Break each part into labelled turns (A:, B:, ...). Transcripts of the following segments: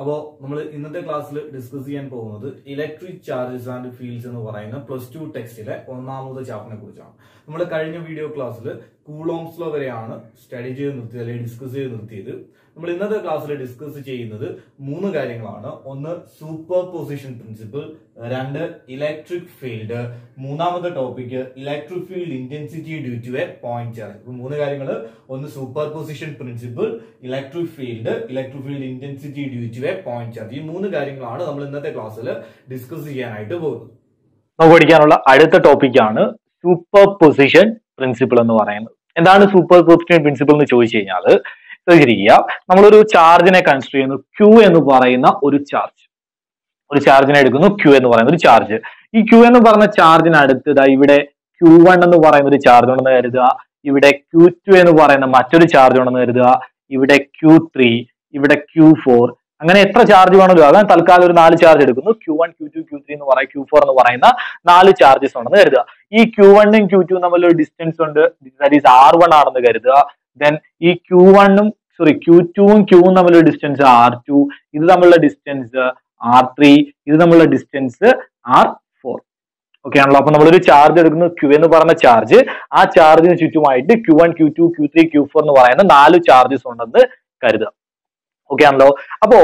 A: അപ്പോൾ നമ്മൾ ഇന്നത്തെ ക്ലാസ്സിൽ ഡിസ്കസ് ചെയ്യാൻ പോകുന്നത് ഇലക്ട്രിക് ചാർജസ് ആൻഡ് ഫീൽഡ്സ് എന്ന് പറയുന്ന പ്ലസ് ടു ടെക്സ്റ്റിലെ ഒന്നാമത്തെ ചാപ്റ്ററിനെ കുറിച്ചാണ്. നമ്മൾ കഴിഞ്ഞ വീഡിയോ ക്ലാസ്സിൽ കൂളോംസ് ലോ വരെയാണ് സ്റ്റഡി ചെയ്ത് നിർത്തിയത് അല്ലെങ്കിൽ ഡിസ്കസ് ചെയ്ത് നിർത്തിയത്. നമ്മൾ ഇന്നത്തെ ക്ലാസ്സിൽ ഡിസ്കസ് ചെയ്യുന്നത് മൂന്ന് കാര്യങ്ങളാണ്. ഒന്ന് സൂപ്പർ പൊസിഷൻ പ്രിൻസിപ്പിൾ രണ്ട് ഇലക്ട്രിക് ഫീൽഡ് മൂന്നാമത്തെ topic electric field intensity due to a point charge ഇപ്പൊ മൂന്ന് കാര്യങ്ങൾ ഒന്ന് superposition principle electric field electric field intensity due to a point charge ഈ മൂന്ന് കാര്യങ്ങളാണ് നമ്മൾ ഇന്നത്തെ ക്ലാസ്സിൽ ഡിസ്കസ് ചെയ്യാനായിട്ട് പോകുന്നത്.
B: നമുക്ക് പഠിക്കാനുള്ള അടുത്ത ടോപ്പിക്കാണ് സൂപ്പർ പൊസിഷൻ പ്രിൻസിപ്പിൾ എന്ന് പറയുന്നത്. എന്താണ് സൂപ്പർ പൊസിഷൻ പ്രിൻസിപ്പിൾ എന്ന് ചോദിച്ചു കഴിഞ്ഞാൽ ശ്രദ്ധിച്ചിരിക്കുക. നമ്മളൊരു ചാർജിനെ കൺസിഡർ ചെയ്യുന്നു. ക്യൂ എന്ന് പറയുന്ന ഒരു ചാർജ് ഒരു ചാർജിനെ എടുക്കുന്നു. ക്യൂ എന്ന് പറയുന്ന ഒരു ചാർജ് ഈ ക്യൂ എന്ന് പറയുന്ന ചാർജിന് അടുത്ത് ദാ ഇവിടെ ക്യൂ വൺ എന്ന് പറയുന്ന ഒരു ചാർജ് ഉണ്ടെന്ന് കരുതുക. ഇവിടെ ക്യൂ ടു എന്ന് പറയുന്ന മറ്റൊരു ചാർജ് ഉണ്ടെന്ന് കരുതുക. ഇവിടെ ക്യൂ ത്രീ ഇവിടെ ക്യൂ ഫോർ അങ്ങനെ എത്ര ചാർജ് വേണമല്ലോ ആകാം. തൽക്കാലം ഒരു നാല് ചാർജ് എടുക്കുന്നു. Q one Q two Q three എന്ന് പറയുക ക്യൂ ഫോർ എന്ന് പറയുന്ന നാല് ചാർജസ് ഉണ്ടെന്ന് കരുതുക. ഈ ക്യൂ വണ്ണും ക്യൂ ടു തമ്മിൽ ഒരു ഡിസ്റ്റൻസ് ഉണ്ട്. ദാറ്റ് ഈസ് ആർ വൺ ആണെന്ന് കരുതുക. ദെൻ ഈ ക്യൂ വണ്ണും സോറി ക്യൂ ടുവും ക്യൂവും തമ്മിലുള്ള ഡിസ്റ്റൻസ് ആർ ടു ഇത് തമ്മിലുള്ള ഡിസ്റ്റൻസ് ആർ ത്രീ ഇത് തമ്മിലുള്ള ഡിസ്റ്റൻസ് ആർ ഫോർ ഓക്കെ ആണല്ലോ? അപ്പൊ നമ്മളൊരു ചാർജ് എടുക്കുന്നു. ക്യൂ എന്ന് പറയുന്ന ചാർജ് ആ ചാർജിന് ചുറ്റുമായിട്ട് Q one Q two Q three Q four എന്ന് പറയുന്ന നാല് ചാർജസ് ഉണ്ടെന്ന് കരുതുക. ഓക്കെ ആണല്ലോ അപ്പോ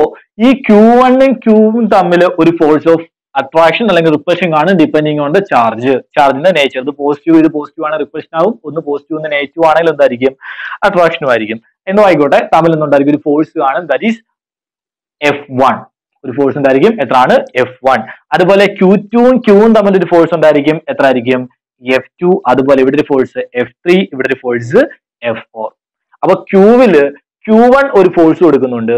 B: ഈ ക്യൂ വണ്ണും ക്യൂവും തമ്മിൽ ഒരു ഫോഴ്സ് ഓഫ് അട്രാക്ഷൻ അല്ലെങ്കിൽ റിപ്പൽഷൻ ആണ് ഡിപ്പെൻഡിങ് ഓൺ ദ ചാർജ് ചാർജിന്റെ നേച്ചർ ഇത് പോസിറ്റീവ് ഇത് പോസിറ്റീവ് ആണെങ്കിൽ റിപ്പൽഷൻ ആവും. ഒന്ന് പോസിറ്റീവ് ഒന്ന് നെഗറ്റീവ് ആണെങ്കിൽ എന്തായിരിക്കും? അട്രാക്ഷനും ആയിരിക്കും. എന്നും ആയിക്കോട്ടെ. തമ്മിൽ എന്തുണ്ടായിരിക്കും ഒരു ഫോഴ്സ് കാണും. ദാറ്റ് ഈസ് എഫ് വൺ ഒരു ഫോഴ്സ് ഉണ്ടായിരിക്കും. എത്രയാണ്? എഫ് വൺ അതുപോലെ ക്യൂ ടുവും ക്യൂവും തമ്മിൽ ഒരു ഫോഴ്സ് ഉണ്ടായിരിക്കും. എത്ര ആയിരിക്കും എഫ് ടു അതുപോലെ ഇവിടെ ഒരു ഫോഴ്സ് എഫ് ത്രീ ഇവിടെ ഒരു ഫോഴ്സ് എഫ് ഫോർ അപ്പൊ ക്യൂവിൽ ക്യൂ വൺ ഒരു ഫോഴ്സ് കൊടുക്കുന്നുണ്ട്.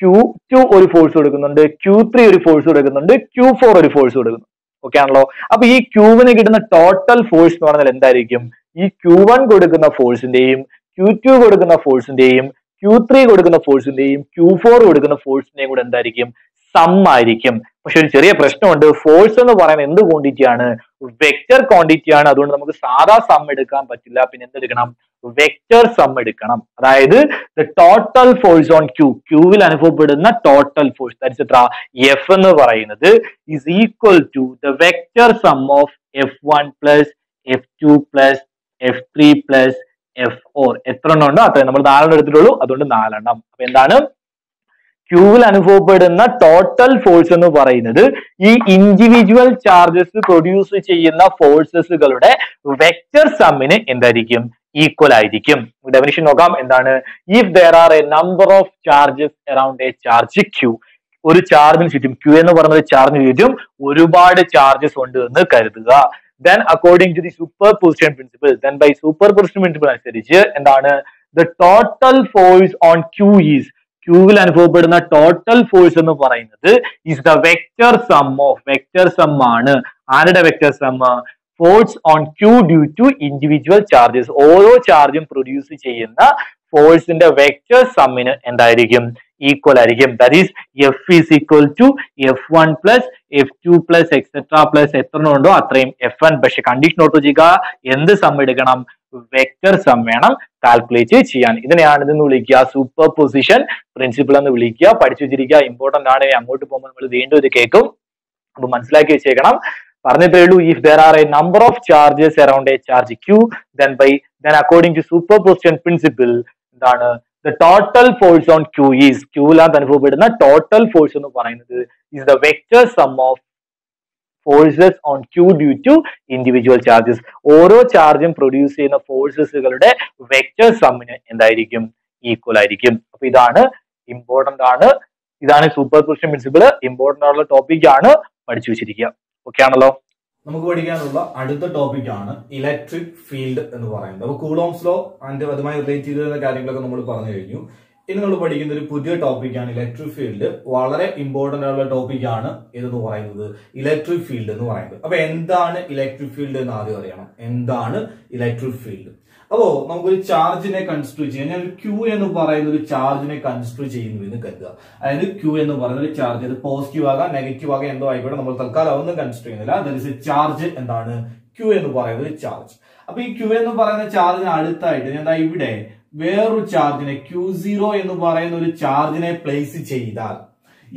B: ക്യൂ ടു ഒരു ഫോഴ്സ് കൊടുക്കുന്നുണ്ട്. ക്യൂ ത്രീ ഒരു ഫോഴ്സ് കൊടുക്കുന്നുണ്ട്. ക്യൂ ഫോർ ഒരു ഫോഴ്സ് കൊടുക്കുന്നു ഓക്കെ ആണല്ലോ? അപ്പൊ ഈ ക്യൂവിന് കിട്ടുന്ന ടോട്ടൽ ഫോഴ്സ് എന്ന് പറഞ്ഞാൽ എന്തായിരിക്കും? ഈ ക്യൂ വൺ കൊടുക്കുന്ന ഫോഴ്സിന്റെയും ക്യൂ ടു കൊടുക്കുന്ന ഫോഴ്സിന്റെയും ക്യൂ ത്രീ കൊടുക്കുന്ന ഫോഴ്സിന്റെയും ക്യൂ ഫോർ കൊടുക്കുന്ന ഫോഴ്സിന്റെയും കൂടെ എന്തായിരിക്കും? സം ആയിരിക്കും. പക്ഷെ ഒരു ചെറിയ പ്രശ്നമുണ്ട്. ഫോഴ്സ് എന്ന് പറയുന്നത് എന്ത് ക്വാണ്ടിറ്റി ആണ്? വെക്റ്റർ ക്വാണ്ടിറ്റി ആണ്. അതുകൊണ്ട് നമുക്ക് സാധാ സം എടുക്കാൻ പറ്റില്ല. പിന്നെ എന്തെടുക്കണം? വെക്റ്റർ സം എടുക്കണം. അതായത് the total force on Q ക്യൂവിൽ അനുഭവപ്പെടുന്ന ടോട്ടൽ ഫോഴ്സ് ദാറ്റ്സ് എത്ര? എഫ് എന്ന് പറയുന്നത് is equal to the vector sum of F one plus F two plus F three plus F four എത്ര എണ്ണം ഉണ്ടോ? അത്ര നമ്മൾ നാലെണ്ണം എടുത്തിട്ടുള്ളൂ. അതുകൊണ്ട് നാലെണ്ണം. അപ്പൊ എന്താണ്? ക്യൂവിൽ അനുഭവപ്പെടുന്ന ടോട്ടൽ ഫോഴ്സ് എന്ന് പറയുന്നത് ഈ ഇൻഡിവിജ്വൽ ചാർജസ് പ്രൊഡ്യൂസ് ചെയ്യുന്ന ഫോഴ്സസുകളുടെ വെക്റ്റർ സമ്മിന് എന്തായിരിക്കും? ഈക്വൽ ആയിരിക്കും. ഡെഫിനിഷൻ നോക്കാം. എന്താണ്? If there are a number of charges around a charge Q ഒരു ചാർജിന് ചുറ്റും ക്യൂ എന്ന് പറയുന്നത് ചാർജിന് ചുറ്റും ഒരുപാട് ചാർജസ് ഉണ്ട് എന്ന് കരുതുക. Then according to the superposition principle then by superposition principle അനുസരിച്ച് എന്താണ്? The total force on Q is ക്യൂവിൽ അനുഭവപ്പെടുന്ന ടോട്ടൽ ഫോഴ്സ് എന്ന് പറയുന്നത് is the vector sum of vector sum ആണ്. ആരുടെ vector sum force on Q due to individual charges ഓരോ ചാർജും പ്രൊഡ്യൂസ് ചെയ്യുന്ന ഫോഴ്സിന്റെ വെക്ടർ സമ്മിന് എന്തായിരിക്കും? ഈക്വൽ ആയിരിക്കും. That is F is equal to F one plus F two plus etcetera plus എത്ര ഉണ്ടോ അത്രയും എഫ് വൺ പക്ഷെ കണ്ടീഷൻ ഓട്ടോ ചെയ്യുക എന്ത് സം എടുക്കണം? വെക്റ്റർ സം വേണം കാൽക്കുലേറ്റ് ചെയ്യാൻ. ഇതിനെയാണ് ഇതെന്ന് വിളിക്കുക സൂപ്പർ പൊസിഷൻ പ്രിൻസിപ്പിൾ എന്ന് വിളിക്കുക. പഠിച്ചു വെച്ചിരിക്കുക. ഇമ്പോർട്ടന്റ് ആണ്. അങ്ങോട്ട് പോകുമ്പോൾ നമ്മൾ വീണ്ടും ഇത് കേൾക്കും. അപ്പൊ മനസ്സിലാക്കി വെച്ചേക്കണം. പറഞ്ഞിട്ടേ ഉള്ളൂ if there are a number of charges around a charge Q then by then according to superposition principle എന്താണ് the total force on Q is ക്യൂലാത്ത് അനുഭവപ്പെടുന്ന ടോട്ടൽ ഫോഴ്സ് എന്ന് പറയുന്നത് is the vector sum of forces on Q due to individual charges ഓരോ ചാർജും produce ചെയ്യുന്ന ഫോഴ്സസുകളുടെ vector സമ്മിന് എന്തായിരിക്കും? Equal ആയിരിക്കും. അപ്പൊ ഇതാണ് ഇമ്പോർട്ടന്റ് ആണ്. ഇതാണ് സൂപ്പർ പൊസിഷൻ പ്രിൻസിപ്പിൾ ഇമ്പോർട്ടന്റ് ആയിട്ടുള്ള ടോപ്പിക് ആണ് പഠിച്ചു വെച്ചിരിക്കുക. ഓക്കെ ആണല്ലോ?
A: നമുക്ക് പഠിക്കാനുള്ള അടുത്ത ടോപ്പിക് ആണ് ഇലക്ട്രിക് ഫീൽഡ് എന്ന് പറയുന്നത്. അപ്പൊ കൂളോംസ് ലോ അതിന്റെ അതുമായി റിലേറ്റ് ചെയ്തിരുന്ന കാര്യങ്ങളൊക്കെ നമ്മൾ പറഞ്ഞു കഴിഞ്ഞു. ഇനി നമ്മൾ പഠിക്കുന്ന ഒരു പുതിയ ടോപ്പിക്കാണ് ഇലക്ട്രിക് ഫീൽഡ് വളരെ ഇമ്പോർട്ടന്റ് ആയിട്ടുള്ള ടോപ്പിക്കാണ് ഇതെന്ന് പറയുന്നത് ഇലക്ട്രിക് ഫീൽഡ് എന്ന് പറയുന്നത്. അപ്പൊ എന്താണ് ഇലക്ട്രിക് ഫീൽഡ് എന്ന് ആദ്യം അറിയണം. എന്താണ് ഇലക്ട്രിക് ഫീൽഡ് അപ്പോ നമുക്കൊരു ചാർജിനെ കൺസിഡർ ചെയ്യാം. ഞാൻ ഒരു ക്യൂ എന്ന് പറയുന്ന ഒരു ചാർജിനെ കൺസിഡർ ചെയ്യുന്നു എന്ന് കരുതുക. അതായത് ക്യൂ എന്ന് പറയുന്ന ഒരു ചാർജ് അത് പോസിറ്റീവ് ആകാം നെഗറ്റീവ് ആകാം എന്തോ ആയിക്കോട്ടെ നമ്മൾ തൽക്കാലം അതൊന്നും കൺസിഡർ ചെയ്യുന്നില്ല. ദർ ചാർജ് എന്താണ്? ക്യൂ എന്ന് പറയുന്ന ഒരു ചാർജ് അപ്പൊ ഈ ക്യൂ എന്ന് പറയുന്ന ചാർജിന് അടുത്തായിട്ട് ഞാൻ ഇവിടെ വേറൊരു ചാർജിനെ ക്യൂ സീറോ എന്ന് പറയുന്ന ഒരു ചാർജിനെ പ്ലേസ് ചെയ്താൽ